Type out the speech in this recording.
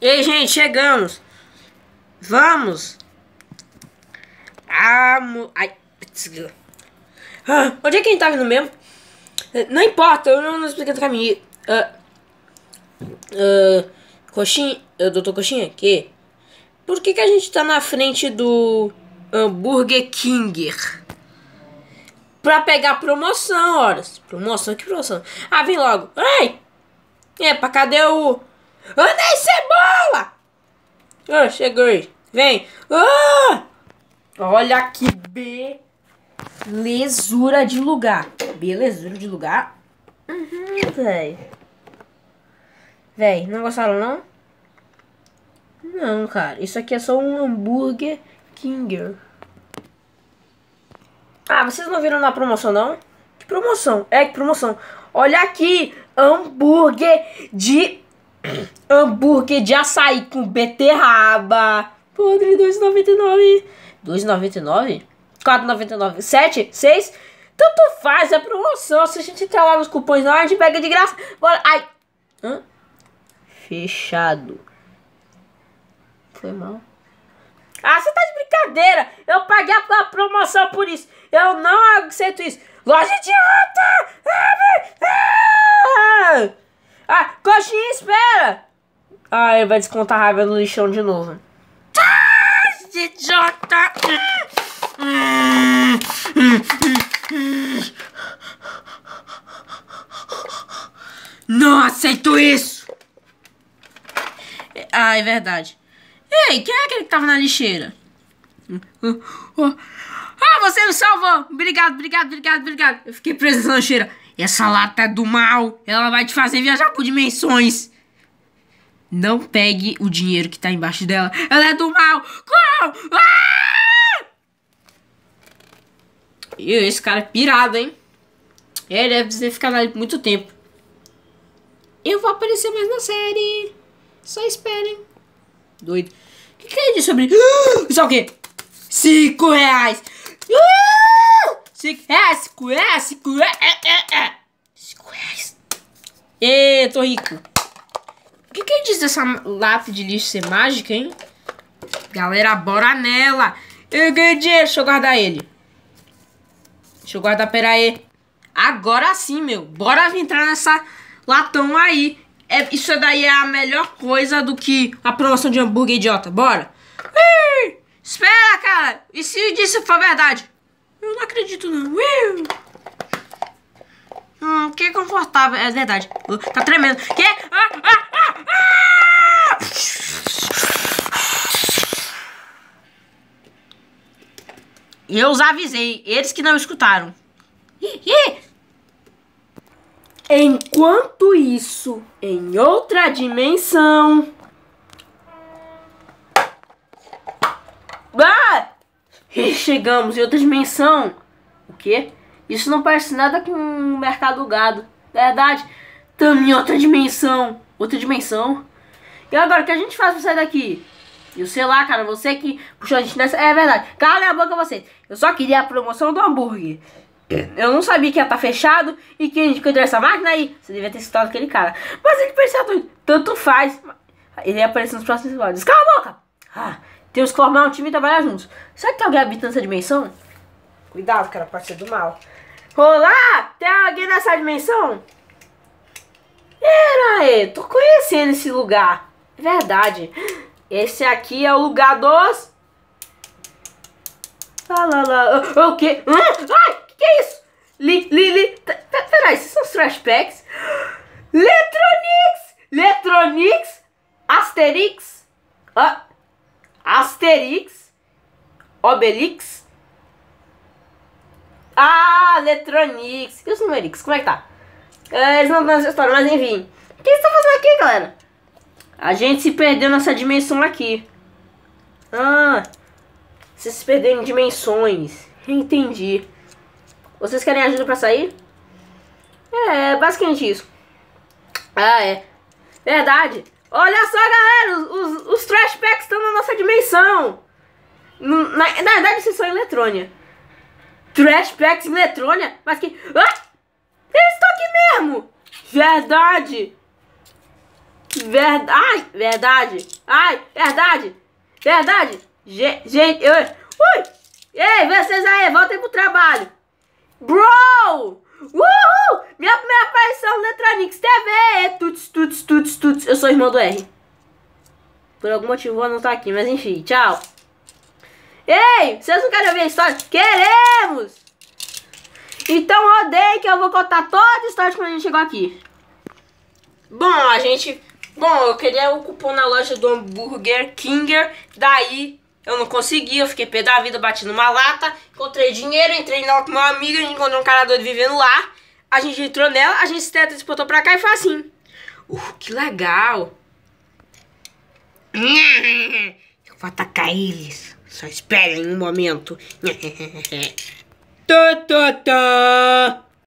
Ei, gente, chegamos. Vamos. Ah, mo... Ai. Ah, onde é que a gente tá vindo mesmo? Não importa, eu não, não expliquei o caminho. Ah, ah, coxinha, uh, doutor Coxinha, que? Por que que a gente tá na frente do Hambúrguer King? Pra pegar promoção, horas. Promoção? Que promoção? Ah, vem logo. Ai! Epa, cadê o... Andei cebola! Ah, chegou Vem. Ah! Olha que belezura de lugar. Belezura de lugar? Uhum, véi. Véi, não gostaram não? Não, cara. Isso aqui é só um hambúrguer Kinger. Ah, vocês não viram na promoção, não? Que promoção? É, que promoção. Olha aqui, hambúrguer de... hambúrguer de açaí com beterraba. Podre, 2,99. 2,99? 4,99. 7? 6? Tanto faz, é promoção. Se a gente entrar lá nos cupons lá, a gente pega de graça. Bora. Ai. Hã? Fechado. Foi mal. Ah, você tá de brincadeira. Eu paguei a promoção por isso. Eu não aceito isso. Loja idiota! Ah, ah, coxinha, espera! Ah, ele vai descontar a raiva no lixão de novo. Ah, idiota! Não aceito isso! Ah, é verdade. Ei, quem é aquele que tava na lixeira? Ah, você me salvou! Obrigado, obrigado, obrigado, obrigado. Eu fiquei preso nessa lixeira. Essa lata é do mal. Ela vai te fazer viajar por dimensões. Não pegue o dinheiro que tá embaixo dela. Ela é do mal. Ah! E esse cara é pirado, hein? Ele deve ter ficado ali por muito tempo. Eu vou aparecer mais na série. Só esperem. Doido. O que, que é sobre... Isso é o quê? Cinco reais. Uh! Cinco reais, cinco reais, cinco reais. É, é, é. Cinco reais. Ê, tô rico. Diz dessa lata de lixo ser mágica, hein? Galera, bora nela. Eu ganhei dinheiro, deixa eu guardar ele. Deixa eu guardar, pera aí. Agora sim, meu. Bora entrar nessa latão aí. É, isso daí é a melhor coisa do que a promoção de hambúrguer idiota. Bora. Ih, espera, cara. E se isso for verdade? Eu não acredito, não. Ih. Hum, que confortável. É verdade. Tá tremendo. Que? Ah, ah! Eu os avisei. Eles que não escutaram. Enquanto isso, em outra dimensão. Ah! Chegamos em outra dimensão. O quê? Isso não parece nada com o mercado gado. Verdade. Estamos em outra dimensão. Outra dimensão. E agora, o que a gente faz pra sair daqui? Eu sei lá, cara, você que puxou a gente nessa... É verdade. Cala a boca você. Eu só queria a promoção do hambúrguer. Eu não sabia que ia estar tá fechado e que a gente cuidou dessa máquina aí. Você devia ter citado aquele cara. Mas ele parecia doido. Tanto faz. Ele ia aparecer nos próximos episódios. Cala a boca! Ah, temos que formar um time e trabalhar juntos. Será que tem alguém habitando essa dimensão? Cuidado, cara, pode ser do mal. Olá! Tem alguém nessa dimensão? Era aí, tô conhecendo esse lugar. É verdade. Esse aqui é o lugar dos... Ah, lá, lá. O quê? Ai! Que é isso? Li, li, li. Peraí, esses são os trash packs? Letronix! Letronix! Asterix! Ah, Asterix! Obelix! Ah, Letronix! E os numerix? Como é que tá? É, eles não estão nessa história, mas enfim. O que eles estão fazendo aqui, galera? A gente se perdeu nessa dimensão aqui. Ah, vocês se perderam em dimensões. Entendi. Vocês querem ajuda pra sair? É, basicamente isso. Ah, é. Verdade. Olha só, galera, os, os, os trash packs estão na nossa dimensão. Na, na verdade, vocês são em eletrônia. Trash packs eletrônia? Mas que... Ah! Eles estão aqui mesmo! Verdade! Verdade. Ai, verdade. Ai, verdade. Verdade. Ge- Gente, eu. Ui! Ei, vocês aí, voltem pro trabalho. Bro! Uhul! Minha primeira aparição no Letronix TV! Tuts, tuts, tuts, tuts. Eu sou irmão do R. Por algum motivo vou anotar aqui, mas enfim, tchau. Ei, vocês não querem ouvir a história? Queremos! Então rodei que eu vou contar toda a história de quando a gente chegou aqui. Bom, a gente. Bom, eu queria o cupom na loja do hambúrguer Kinger. Daí eu não consegui, eu fiquei pé da vida, bati numa lata, encontrei dinheiro, entrei lá com meu amigo, a gente encontrou um cara doido vivendo lá. A gente entrou nela, a gente se teletransportou pra cá e foi assim. Uh, que legal! Eu vou atacar eles. Só esperem um momento. tá, tá, tá.